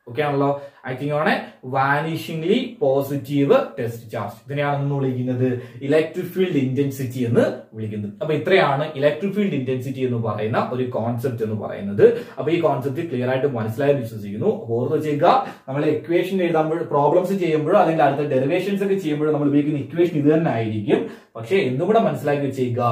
A: okay ആണല്ലോ? Acting on a vanishingly positive test charge ഇതിനെയാണ് നമ്മൾ വിളിക്കുന്നത് electric field intensity എന്ന് വിളിക്കുന്നത്. അപ്പൊ ഇത്രയാണ് electric field intensity എന്ന് പറയുന്ന ഒരു കോൺസെപ്റ്റ് എന്ന് പറയുന്നത്. അപ്പൊ ഈ കോൺസെപ്റ്റ് ക്ലിയർ ആയിട്ട് മനസ്സിലായി വിശ്വസിക്കുന്നു. ഓർത്ത് വെച്ചേക്കുക നമ്മൾ ഇക്വേഷൻ എഴുതുമ്പോൾ പ്രോബ്ലംസ് ചെയ്യുമ്പോഴോ അല്ലെങ്കിൽ അടുത്ത ഡെറിവേഷൻസ് ഒക്കെ ചെയ്യുമ്പോഴോ നമ്മൾ ഉപയോഗിക്കുന്ന ഇക്വേഷൻ ഇത് തന്നെ ആയിരിക്കും. പക്ഷെ എന്നും കൂടെ മനസ്സിലാക്കി വെച്ചേക്കുക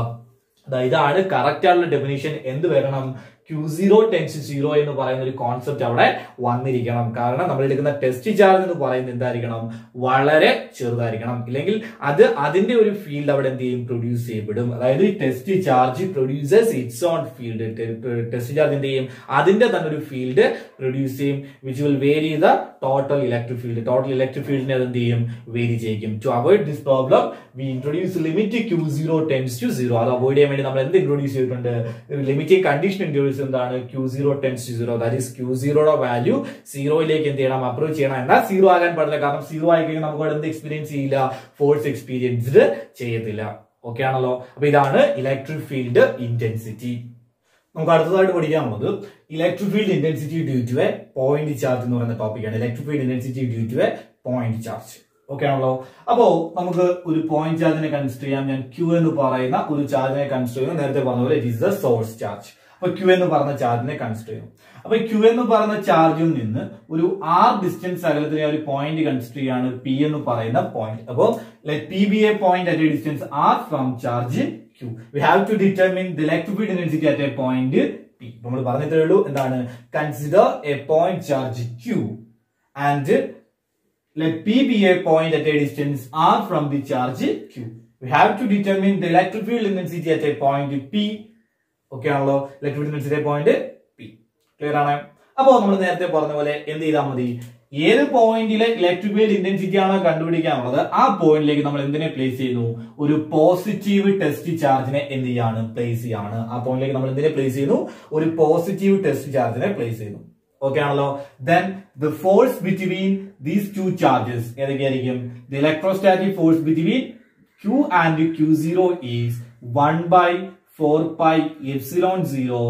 A: ഇതാണ് കറക്റ്റ് ആയിട്ടുള്ള ഡെഫിനേഷൻ എന്ത് വരണം? ക്യൂ സീറോ ടെൻസ് സീറോ എന്ന് പറയുന്ന ഒരു കോൺസെപ്റ്റ് അവിടെ വന്നിരിക്കണം. കാരണം നമ്മൾ എടുക്കുന്ന ടെസ്റ്റ് ചാർജ് എന്ന് പറയുന്നത് എന്തായിരിക്കണം? വളരെ ചെറുതായിരിക്കണം. ഇല്ലെങ്കിൽ അത് അതിന്റെ ഒരു ഫീൽഡ് അവിടെ എന്ത് ചെയ്യും? പ്രൊഡ്യൂസ് ചെയ്യപ്പെടും. അതായത് ഈ test charge produces its own field test charge എന്ത് ചെയ്യും? അതിന്റെ തന്നെ ഒരു ഫീൽഡ് പ്രൊഡ്യൂസ് ചെയ്യും which will vary the total electric field total electric ഫീൽഡിനെ അത് എന്ത് ചെയ്യും? വേരി ചെയ്യും to avoid this problem we introduce limit Q zero tends to zero അത് അവോയ്ഡ് ചെയ്യാൻ വേണ്ടി നമ്മൾ എന്ത് ഇൻട്രൊഡ്യൂസ് ചെയ്തിട്ടുണ്ട്? ലിമിറ്റിംഗ് കണ്ടീഷൻ ഇൻട്രൊഡ്യൂസ് ഫോഴ്സ് എന്താണ്? Q zero tends to zero that is Q സീറോയുടെ value സീറോയിലേക്ക് എന്ത് ചെയ്യണം? അപ്രോച്ച് ചെയ്യണം. എന്നാൽ സീറോ ആകാൻ പാടില്ല. കാരണം സീറോ ആയി കഴിഞ്ഞാൽ നമുക്ക് എന്ത് എക്സ്പീരിയൻസ് ചെയ്യില്ല. ഫോഴ്സ് എക്സ്പീരിയൻസ്ഡ് ചെയ്യത്തില്ല. ഓക്കെ ആണല്ലോ? അപ്പൊ ഇതാണ് ഇലക്ട്രിക് ഫീൽഡ് ഇന്റൻസിറ്റി നമുക്ക് അടുത്തതായിട്ട് പഠിക്കാൻ പോകുന്നത് electric field intensity due to a point charge എന്ന് പറയുന്ന ടോപ്പിക്കാണ് electric field intensity due to a point charge okay ആണല്ലോ? അപ്പോ നമുക്ക് ഒരു പോയിന്റ് ചാർജിനെ കൺസിഡർ ചെയ്യാം. ഞാൻ ക്യൂ എന്ന് പറയുന്ന ഒരു ചാർജിനെ കൺസിഡർ ചെയ്യുന്നത് നേരത്തെ പറഞ്ഞ പോലെ it is the source charge അപ്പൊ ക്യൂ എന്ന് പറഞ്ഞ ചാർജിനെ കൺസിഡർ ചെയ്യണം. അപ്പൊ ക്യൂ എന്ന് പറഞ്ഞ ചാർജിൽ നിന്ന് ഒരു ആർ ഡിസ്റ്റൻസ് അകലത്തിലെ ഒരു പോയിന്റ് കൺസിഡർ ചെയ്യാണ് പി എന്ന് പറയുന്ന പോയിന്റ് അപ്പോ let P be a point at a distance R from charge Q we have to determine the electric field intensity at a point P നമ്മൾ പറഞ്ഞിട്ടേ ഉള്ളൂ എന്താണ്? Consider a point charge Q and let P be a point at a distance r from the charge Q. We have to determine the electric field intensity at a point P. Okay ആണല്ലോ? Electric density point P clear ആണ്? അപ്പോ നമ്മൾ നേരത്തെ പറഞ്ഞ പോലെ എന്ത് ചെയ്താൽ മതി? ഏത് പോയിന്റിലെ ഇലക്ട്രിക് ഫീൽഡ് ഇന്റൻസിറ്റി ആണോ കണ്ടുപിടിക്കാനുള്ളത് ആ പോയിന്റിലേക്ക് നമ്മൾ എന്തിനെ പ്ലേസ് ചെയ്യുന്നു? ഒരു പോസിറ്റീവ് ടെസ്റ്റ് ചാർജിനെ എന്ത് ചെയ്യാണ്? പ്ലേസ് ചെയ്യാണ്. ആ പോയിന്റിലേക്ക് നമ്മൾ എന്തിനെ പ്ലേസ് ചെയ്യുന്നു? ഒരു പോസിറ്റീവ് ടെസ്റ്റ് ചാർജിനെ പ്ലേസ് ചെയ്യുന്നു. ഓക്കെ ആണല്ലോ? Then the force between these two charges ഏതൊക്കെയായിരിക്കും? The electrostatic force between Q and Q zero is one by four pi epsilon zero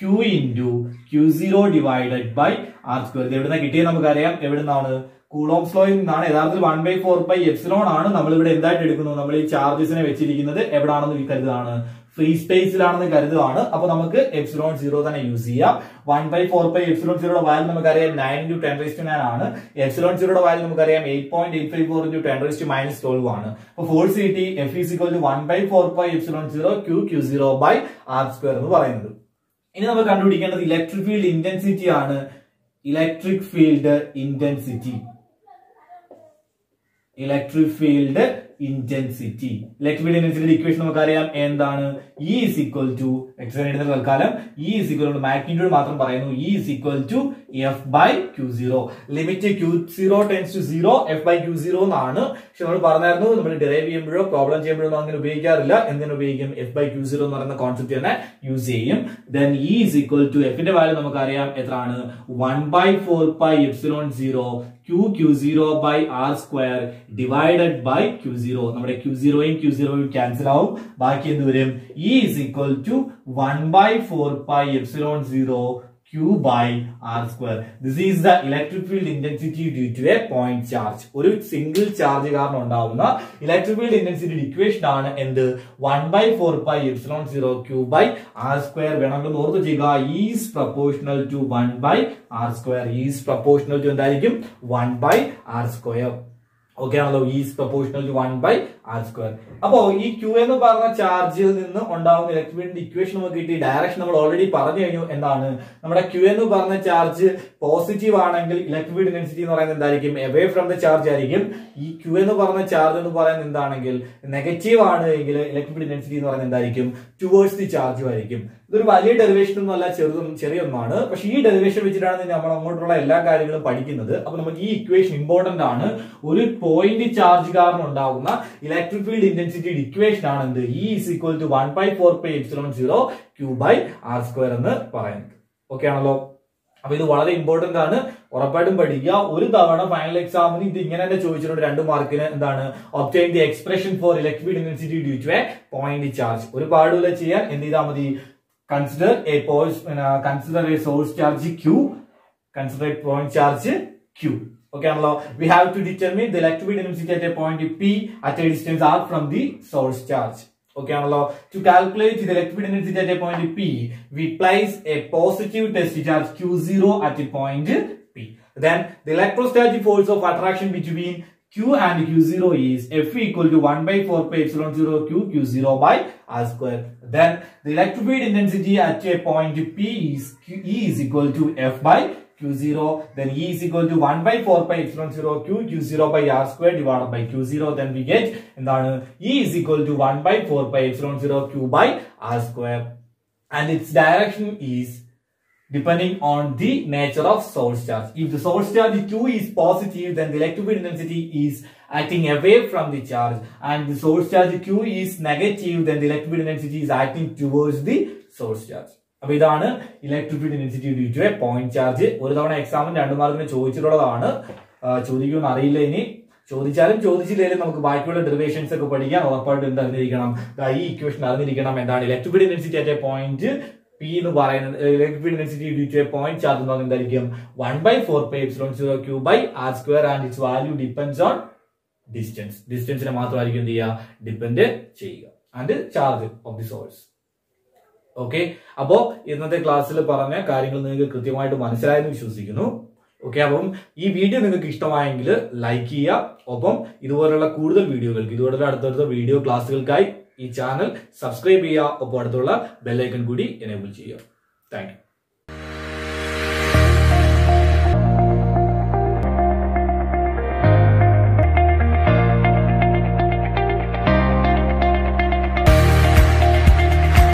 A: Q into Q zero divided by R square ഇത് എവിടുന്ന കിട്ടിയത് നമുക്കറിയാം. എവിടുന്നാണ്? Coulomb's ലോയിൽ നിന്നാണ്. യഥാർത്ഥത്തിൽ one by four by epsilon ആണ്. നമ്മൾ ഇവിടെ എന്തായിട്ട് എടുക്കുന്നു? നമ്മൾ ഈ ചാർജസിനെ വെച്ചിരിക്കുന്നത് എവിടാണെന്ന് കരുതാണ് ഫ്രീ സ്പേസിലാണെന്ന് കരുതുകയാണ്. അപ്പൊ നമുക്ക് എപ്സിലോൺ സീറോ തന്നെ യൂസ് ചെയ്യാം. One by four by epsilon സീറോയുടെ value നമുക്കറിയാം nine into ten raised nine ആണ്. എപ്സിലോൺ സീറോയുടെ വാല്യൂ നമുക്കറിയാം eight point eight five four into ten raised minus twelve ആണ്. അപ്പൊ ഫോഴ്സ് കിട്ടി F is equal to one by four by epsilon zero Q Q zero by R square എന്ന് പറയുന്നത്. ഇനി നമ്മൾ കണ്ടുപിടിക്കേണ്ടത് ഇലക്ട്രിക് ഫീൽഡ് ഇന്റൻസിറ്റി ആണ്. Electric field intensity electric field intensity field intensity equation നമുക്കറിയാം എന്താണ്? E is equal to explain തൽക്കാലം E is equal magnitude മാത്രം പറയുന്നു. E is equal to F by Q zero limit Q zero tends to zero F by Q zero എന്നാണ്. പക്ഷെ നമ്മൾ പറഞ്ഞായിരുന്നു നമ്മൾ ഡിറൈവ് ചെയ്യുമ്പോഴോ പ്രോബ്ലം ചെയ്യുമ്പോഴോ അങ്ങനെ ഉപയോഗിക്കാറില്ല. എന്തിനു ഉപയോഗിക്കും? എഫ് ബൈ ക്യൂ സീറോ എന്ന് പറയുന്ന കോൺസെപ്റ്റ് തന്നെ യൂസ് ചെയ്യും. Then E is equal to എഫിന്റെ വാല്യൂ നമുക്കറിയാം എത്രയാണ്? One by four by epsilon zero Q Q zero by R square divided by Q zero നമ്മുടെ ക്യൂ സീറോയും ക്യൂ സീറോയും ക്യാൻസൽ ആവും. ബാക്കി എന്ത് വരും? E is equal to one by four by epsilon zero Q by R square. This is the electric field intensity due to a point charge. ഒരു single charge കാരണം ഉണ്ടാവുന്ന ഇലക്ട്രിക് ഫീൽഡ് ഇന്റൻസിറ്റി ഇക്വേഷൻ ആണ് എന്ത്? One by four by epsilon zero Q by R square വേണമെങ്കിൽ ഓർത്ത് ചെയ്യുക. Is proportional to one by R square is proportional to എന്തായിരിക്കും? One by R square okay ആണല്ലോ. Is proportional to one by R square. അപ്പോ ഈ Q എന്ന് പറഞ്ഞ ചാർജിൽ നിന്ന് ഉണ്ടാവുന്ന ഇലക്ട്രിക് ഇക്വേഷൻ നമുക്ക് കിട്ടി. ഡയറക്ഷൻ നമ്മൾ ഓൾറെഡി പറഞ്ഞു കഴിഞ്ഞു എന്താണ് നമ്മുടെ ക്യൂ എന്ന് പറഞ്ഞ ചാർജ് പോസിറ്റീവ് ആണെങ്കിൽ ഇലക്ട്രിക് ഡെൻസിറ്റി എന്ന് പറയുന്നത് എന്തായിരിക്കും? എവേ ഫ്രം ദ ചാർജ് ആയിരിക്കും. ഈ ക്യൂ എന്ന് പറഞ്ഞ ചാർജ് എന്ന് പറയുന്നത് എന്താണെങ്കിൽ? നെഗറ്റീവ് ആണ് എങ്കിൽ ഇലക്ട്രിക് ഡെൻസിറ്റി എന്ന് പറയുന്നത് എന്തായിരിക്കും? ടുവേഴ്സ് ദി ചാർജ് ആയിരിക്കും. ഇതൊരു വലിയ ഡെറിവേഷൻ ഒന്നും അല്ല ചെറുതും ചെറിയൊന്നാണ് പക്ഷെ ഈ ഡെറിവേഷൻ വെച്ചിട്ടാണ് നമ്മൾ അങ്ങോട്ടുള്ള എല്ലാ കാര്യങ്ങളും പഠിക്കുന്നത്. അപ്പൊ നമുക്ക് ഈ ഇക്വേഷൻ ഇമ്പോർട്ടന്റ് ആണ്. ഒരു പോയിന്റ് ചാർജ് കാരണം ഉണ്ടാകുന്ന ഇലക്ട്രിക് ഫീൽഡ് ഇന്റൻസിറ്റി ഇക്വേഷൻ ആണ് എന്ത് E is equal to one by four pi epsilon zero Q by R square എന്ന് പറയുന്നത്. ഓക്കെ ആണല്ലോ? അപ്പൊ ഇത് വളരെ ഇമ്പോർട്ടന്റ് ആണ്. ഉറപ്പായിട്ടും പഠിക്കുക. ഒരു തവണ ഫൈനൽ എക്സാമിന് ഇത് ഇങ്ങനെ തന്നെ ചോദിച്ചിട്ടുണ്ട്. രണ്ട് മാർക്കിന് എന്താണ്? Obtain the expression for electric field intensity due to a point charge ഒരു പാടില്ല ചെയ്യാൻ എന്ത് ചെയ്താൽ മതി? Consider a point consider a source charge Q consider a point charge Q Okay, now we have to determine the electric intensity at a point P at a distance r from the source charge. Okay, now to calculate the electric intensity at a point P, we place a positive test charge Q0 at a point P. Then the electrostatic force of attraction between Q and Q0 is F equal to 1 by 4 pi epsilon 0 Q Q0 by R square. Then the electric field intensity at a point P is Q is equal to F by Q0 then E is equal to 1 by 4 pi epsilon 0 Q Q0 by R square divided by Q0 then we get എന്താണ് E is equal to 1 by 4 pi epsilon 0 Q by R square and its direction is depending on the nature of source charge. If the source charge Q is positive then the electric field intensity is acting away from the charge and the source charge Q is negative then the electric field intensity is acting towards the source charge. അപ്പൊ ഇതാണ് electric field intensity due to a point charge ഒരു തവണ എക്സാമിന് രണ്ട് മാർക്കിന് ചോദിച്ചിട്ടുള്ളതാണ്. ചോദിക്കുമെന്ന് അറിയില്ല ഇനി. ചോദിച്ചാലും ചോദിച്ചില്ലെങ്കിലും നമുക്ക് ബാക്കിയുള്ള ഡെറിവേഷൻസ് ഒക്കെ പഠിക്കാൻ ഉറപ്പായിട്ട് എന്ത് അറിഞ്ഞിരിക്കണം? ഈ ഇക്വേഷൻ അറിഞ്ഞിരിക്കണം എന്താണ് electric field at a point P എന്ന് പറയുന്നത് electric field intensity due to a point charge എന്ന് പറഞ്ഞാൽ എന്തായിരിക്കും? One by four pi epsilon zero Q by R square and its value depends on distance ഡിസ്റ്റൻസിനെ മാത്രമായിരിക്കും എന്ത് ചെയ്യുക? ഡിപ്പെൻഡ് ചെയ്യുക. And charge of the source okay അപ്പോ ഇന്നത്തെ ക്ലാസ്സിൽ പറഞ്ഞ കാര്യങ്ങൾ നിങ്ങൾക്ക് കൃത്യമായിട്ട് മനസ്സിലായെന്ന് വിശ്വസിക്കുന്നു. ഓക്കെ അപ്പം ഈ വീഡിയോ നിങ്ങൾക്ക് ഇഷ്ടമായെങ്കിൽ ലൈക്ക് ചെയ്യുക. ഒപ്പം ഇതുപോലുള്ള കൂടുതൽ വീഡിയോകൾക്ക് ഇതുപോലുള്ള അടുത്തടുത്ത വീഡിയോ ക്ലാസ്സുകൾക്കായി ഈ ചാനൽ സബ്സ്ക്രൈബ് ചെയ്യുക. ഒപ്പം അടുത്തുള്ള ബെല്ലൈക്കൺ കൂടി എനേബിൾ ചെയ്യുക. താങ്ക്